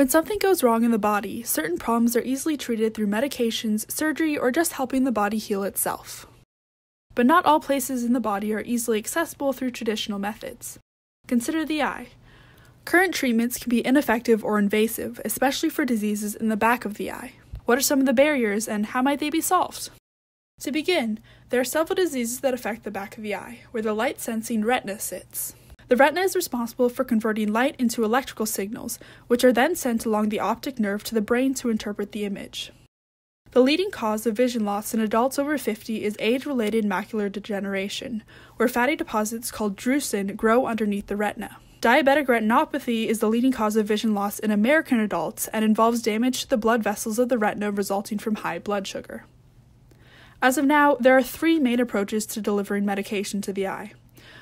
When something goes wrong in the body, certain problems are easily treated through medications, surgery, or just helping the body heal itself. But not all places in the body are easily accessible through traditional methods. Consider the eye. Current treatments can be ineffective or invasive, especially for diseases in the back of the eye. What are some of the barriers and how might they be solved? To begin, there are several diseases that affect the back of the eye, where the light sensing retina sits. The retina is responsible for converting light into electrical signals, which are then sent along the optic nerve to the brain to interpret the image. The leading cause of vision loss in adults over 50 is age related macular degeneration, where fatty deposits called drusen grow underneath the retina. Diabetic retinopathy is the leading cause of vision loss in American adults and involves damage to the blood vessels of the retina resulting from high blood sugar. As of now, there are three main approaches to delivering medication to the eye.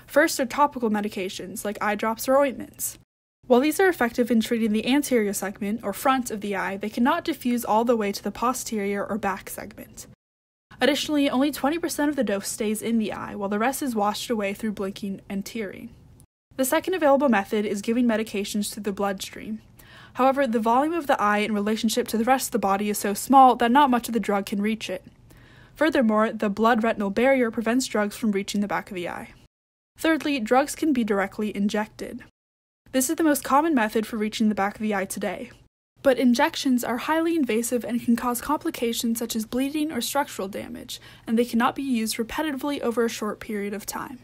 First are topical medications, like eye drops or ointments. While these are effective in treating the anterior segment, or front, of the eye, they cannot diffuse all the way to the posterior or back segment. Additionally, only 20% of the dose stays in the eye, while the rest is washed away through blinking and tearing. The second available method is giving medications through the bloodstream. However, the volume of the eye in relationship to the rest of the body is so small that not much of the drug can reach it. Furthermore, the blood retinal barrier prevents drugs from reaching the back of the eye. Thirdly, drugs can be directly injected. This is the most common method for reaching the back of the eye today. But injections are highly invasive and can cause complications such as bleeding or structural damage, and they cannot be used repetitively over a short period of time.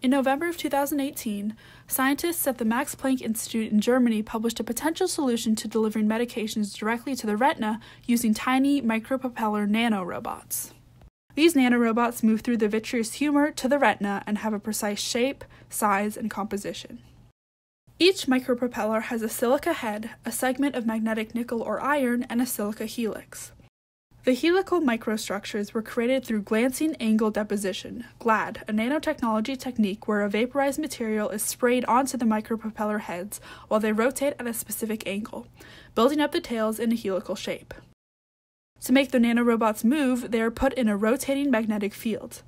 In November of 2018, scientists at the Max Planck Institute in Germany published a potential solution to delivering medications directly to the retina using tiny micropropeller nanorobots. These nanorobots move through the vitreous humor to the retina and have a precise shape, size, and composition. Each micropropeller has a silica head, a segment of magnetic nickel or iron, and a silica helix. The helical microstructures were created through glancing angle deposition, GLAD, a nanotechnology technique where a vaporized material is sprayed onto the micropropeller heads while they rotate at a specific angle, building up the tails in a helical shape. To make the nanorobots move, they are put in a rotating magnetic field.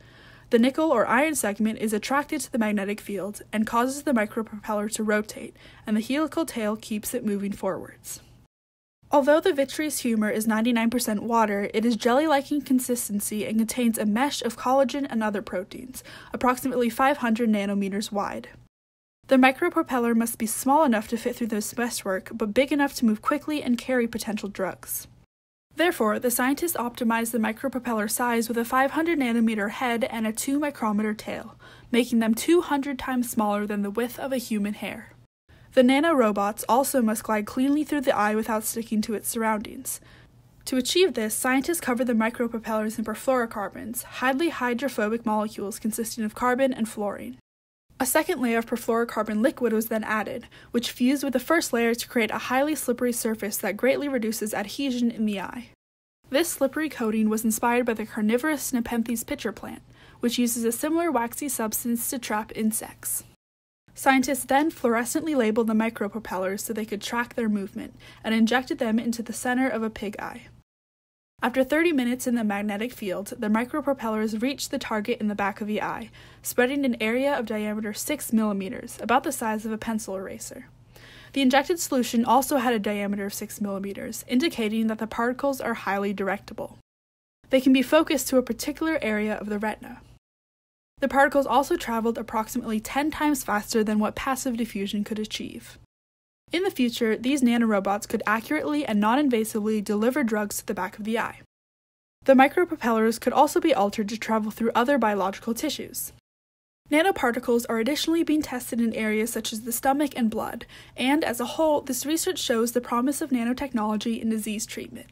The nickel or iron segment is attracted to the magnetic field and causes the micropropeller to rotate, and the helical tail keeps it moving forwards. Although the vitreous humor is 99% water, it is jelly like in consistency and contains a mesh of collagen and other proteins, approximately 500 nanometers wide. The micropropeller must be small enough to fit through this meshwork, but big enough to move quickly and carry potential drugs. Therefore, the scientists optimized the micropropeller size with a 500 nanometer head and a 2 micrometer tail, making them 200 times smaller than the width of a human hair. The nanorobots also must glide cleanly through the eye without sticking to its surroundings. To achieve this, scientists cover the micropropellers in perfluorocarbons, highly hydrophobic molecules consisting of carbon and fluorine. A second layer of perfluorocarbon liquid was then added, which fused with the first layer to create a highly slippery surface that greatly reduces adhesion in the eye. This slippery coating was inspired by the carnivorous Nepenthes pitcher plant, which uses a similar waxy substance to trap insects. Scientists then fluorescently labeled the micropropellers so they could track their movement and injected them into the center of a pig eye. After 30 minutes in the magnetic field, the micropropellers reached the target in the back of the eye, spreading an area of diameter 6 millimeters, about the size of a pencil eraser. The injected solution also had a diameter of 6 millimeters, indicating that the particles are highly directable. They can be focused to a particular area of the retina. The particles also traveled approximately 10 times faster than what passive diffusion could achieve. In the future, these nanorobots could accurately and non invasively deliver drugs to the back of the eye. The micropropellers could also be altered to travel through other biological tissues. Nanoparticles are additionally being tested in areas such as the stomach and blood, and as a whole, this research shows the promise of nanotechnology in disease treatment.